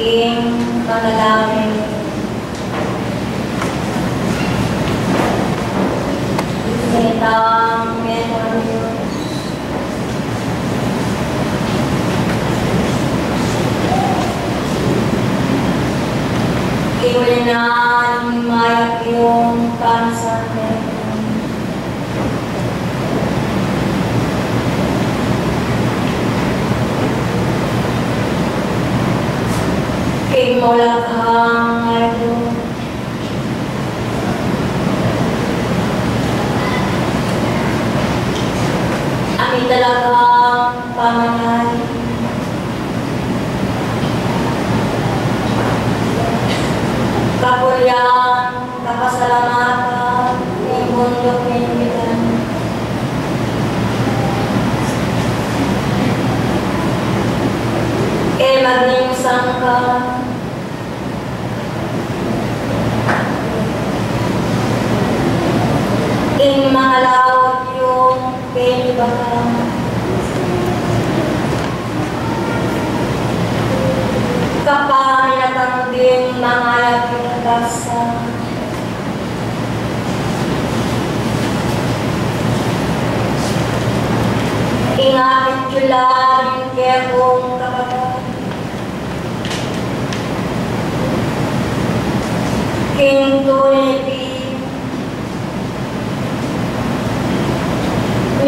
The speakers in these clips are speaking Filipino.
King panalangin. Sinitang Metronews. Iulinan mayak yung Maulakang um,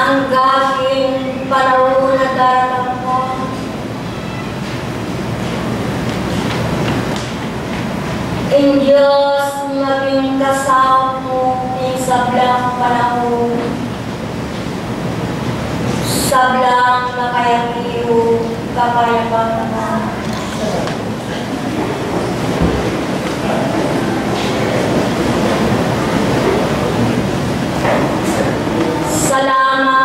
ang gaging panahon na darating mo. In Diyos, maging kasama mo ng sablang panahon. Sablang makayakiyo kapayapang na. Salamat,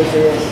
ustedes.